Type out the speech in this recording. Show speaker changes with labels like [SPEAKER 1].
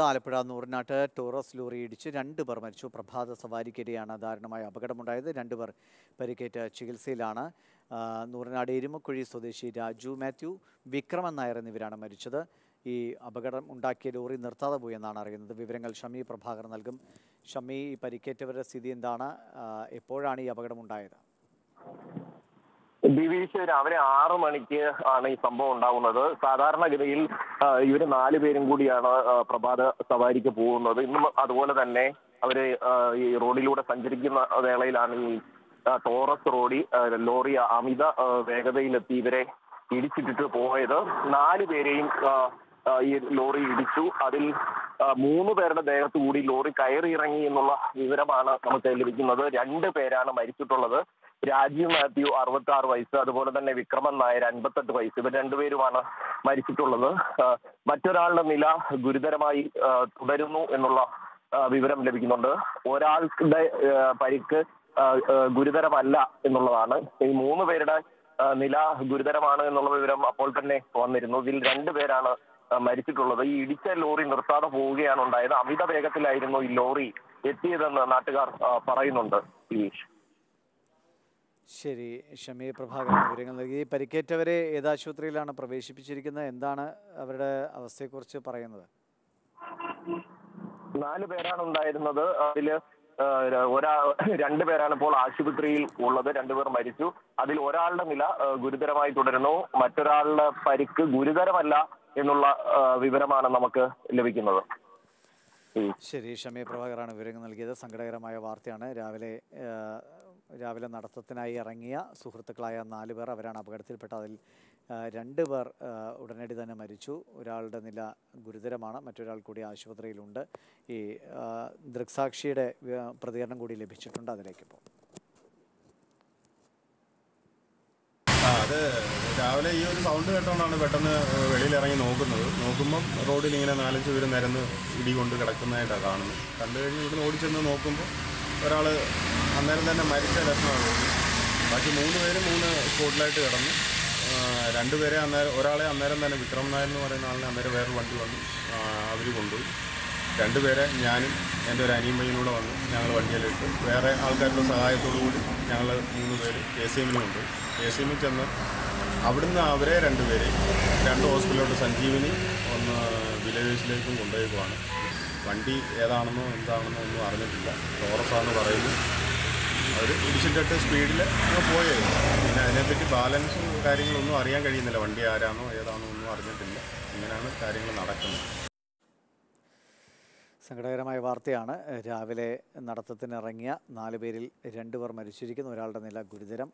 [SPEAKER 1] Alappuzha നൂറിനാട്ട് ടൂറസ് lorry ഇടിച്ച് രണ്ടുപേർ മരിച്ചു. പ്രഭാത സവാരിക്കിടെയാണ് ദാരുണമായ അപകടമുണ്ടായത്. രണ്ടുപേർ പരിക്കേറ്റ് ചികിത്സയിലാണ് നൂറിനാട് എരുമക്കുഴി സ്വദേശി രാജു മാത്യു വിക്രമൻ നായർ എന്നിവരാണ് മരിച്ചത്. ഈ അപകടം ഉണ്ടാക്കിയ ലോറി നിർത്താതെ പോയെന്നാണ് അറിയുന്നത്. വിവരങ്ങൾ ഷമി പ്രഭാകർ നൽകും. ഷമി പരിക്കേറ്റവരുടെ സ്ഥിതി എന്താണ്? എപ്പോഴാണ് ഈ അപകടം ഉണ്ടായത്
[SPEAKER 2] ദിവീഷ് രാവിലെ ആറു മണിക്ക് ആണ് ഈ സംഭവം ഉണ്ടാകുന്നത് സാധാരണഗതിയിൽ ഇവർ നാലു പേരും കൂടിയാണ് പ്രഭാത സവാരിക്ക് പോകുന്നത്. ഇന്നും അതുപോലെ തന്നെ അവർ ഈ റോഡിലൂടെ സഞ്ചരിക്കുന്ന വേളയിലാണ് ഈ ടോറസ് റോഡി ലോറി അമിത വേഗതയിലെത്തി ഇവരെ ഇടിച്ചിട്ടിട്ട് പോയത്. നാലു പേരെയും ഈ ലോറി ഇടിച്ചു. അതിൽ മൂന്ന് പേരുടെ ദേഹത്തു കൂടി ലോറി കയറി ഇറങ്ങി എന്നുള്ള വിവരമാണ് നമുക്ക് ലഭിക്കുന്നത്. രണ്ട് പേരാണ് മരിച്ചിട്ടുള്ളത്. രാജീവ് മാത്യു അറുപത്തി ആറ് വയസ്സ് അതുപോലെ തന്നെ വിക്രമൻ നായർ അൻപത്തെട്ട് വയസ്സ്. ഇവർ രണ്ടുപേരുമാണ് മരിച്ചിട്ടുള്ളത്. മറ്റൊരാളുടെ നില ഗുരുതരമായി തുടരുന്നു എന്നുള്ള വിവരം ലഭിക്കുന്നുണ്ട്. ഒരാളുടെ പരിക്ക് ഗുരുതരമല്ല എന്നുള്ളതാണ്. ഈ മൂന്ന് പേരുടെ നില ഗുരുതരമാണ് എന്നുള്ള വിവരം അപ്പോൾ തന്നെ വന്നിരുന്നു. ഇതിൽ രണ്ടുപേരാണ് പേരാണ് മരിച്ചിട്ടുള്ളത്. ഈ ഇടിച്ച ലോറി നിർത്താതെ പോവുകയാണ് ഉണ്ടായത്. അമിത വേഗത്തിലായിരുന്നു ഈ ലോറി എത്തിയതെന്ന് നാട്ടുകാർ പറയുന്നുണ്ട്. ഗിരീഷ്
[SPEAKER 1] ശരി ഷമി പ്രഭാകരൻ വിവരങ്ങൾ നൽകി. പരിക്കേറ്റവരെ ഏത് ആശുപത്രിയിലാണ് പ്രവേശിപ്പിച്ചിരിക്കുന്നത്? എന്താണ് അവരുടെ അവസ്ഥയെക്കുറിച്ച് പറയുന്നത്?
[SPEAKER 2] നാല് പേരാണ് ഉണ്ടായിരുന്നത്. അതിൽ ഒരാ രണ്ടു പേരാണ് ഇപ്പോൾ ആശുപത്രിയിൽ ഉള്ളത്. രണ്ടുപേർ മരിച്ചു. അതിൽ ഒരാളുടെ നില ഗുരുതരമായി തുടരുന്നു. മറ്റൊരാളുടെ പരിക്ക് ഗുരുതരമല്ല എന്നുള്ള വിവരമാണ് നമുക്ക് ലഭിക്കുന്നത്.
[SPEAKER 1] ശരി ഷമി പ്രഭാകറാണ് വിവരങ്ങൾ നൽകിയത്. സങ്കടകരമായ വാർത്തയാണ്. രാവിലെ രാവിലെ നടത്തത്തിനായി ഇറങ്ങിയ സുഹൃത്തുക്കളായ നാല് പേർ അവരാണ് അപകടത്തിൽപ്പെട്ട അതിൽ രണ്ട് പേർ ഉടനടി തന്നെ മരിച്ചു. ഒരാളുടെ നില ഗുരുതരമാണ്. മറ്റൊരാൾ കൂടി ആശുപത്രിയിലുണ്ട്. ഈ ദൃക്സാക്ഷിയുടെ പ്രതികരണം കൂടി ലഭിച്ചിട്ടുണ്ട്. അതിലേക്ക്
[SPEAKER 3] ആ അത് രാവിലെ ഈ ഒരു സൗണ്ട് കേട്ടോണ്ടാണ് പെട്ടെന്ന് വെളിയിൽ ഇറങ്ങി നോക്കുന്നത്. നോക്കുമ്പം റോഡിൽ ഇങ്ങനെ നാലഞ്ച് പേര് നിരന്ന് ഇടി കൊണ്ട് കിടക്കുന്നതായിട്ടാണ് കാണുന്നത്. കണ്ടു കഴിഞ്ഞ് ഇവിടുന്ന് ഓടിച്ചെന്ന് നോക്കുമ്പോൾ ഒരാൾ അന്നേരം തന്നെ മരിച്ച ലക്ഷണമാണ്. ബാക്കി മൂന്ന് പേര് മൂന്ന് സ്പോട്ടിലായിട്ട് കിടന്നു. രണ്ടുപേരെ അന്നേരം ഒരാളെ അന്നേരം തന്നെ വിക്രം നായർ എന്ന് പറയുന്ന ആളിനെ അന്നേരം വേറെ വണ്ടി വന്നു. അവർ കൊണ്ടുപോയി. രണ്ടുപേരെ ഞാനും എന്റെ ഒരു അനിയും കൂടെ വന്നു. ഞങ്ങൾ വണ്ടിയിലിട്ട് വേറെ ആൾക്കാരുടെ സഹായത്തോടു കൂടി ഞങ്ങൾ മൂന്ന് പേര് കെ സി എമ്മിന് കൊണ്ട് കെ സി എമ്മിൽ ചെന്ന് അവിടുന്ന് അവരെ രണ്ടുപേരെയും രണ്ട് ഹോസ്പിറ്റലിലോട്ട് സഞ്ജീവിനി ഒന്ന് വില്ലേജിലേക്കും കൊണ്ടുപോയേക്കുവാണ് വണ്ടി ഏതാണെന്നോ എന്താണെന്നോ ഒന്നും അറിഞ്ഞിട്ടില്ല. ടോറസാന്ന് പറയുന്നു. അവർ ഇടിച്ചിട്ടിട്ട് സ്പീഡിൽ അങ്ങ് പോയേ പിന്നെ അതിനെപ്പറ്റി ബാലൻസും കാര്യങ്ങളൊന്നും അറിയാൻ കഴിയുന്നില്ല. വണ്ടി ആരാണോ ഏതാണോ ഒന്നും അറിഞ്ഞിട്ടില്ല. ഇങ്ങനെയാണ് കാര്യങ്ങൾ നടക്കുന്നത്.
[SPEAKER 1] സങ്കടകരമായ വാർത്തയാണ്. രാവിലെ നടത്തത്തിനിറങ്ങിയ നാല് പേരിൽ രണ്ടുപേർ മരിച്ചിരിക്കുന്നു. ഒരാളുടെ നില ഗുരുതരം.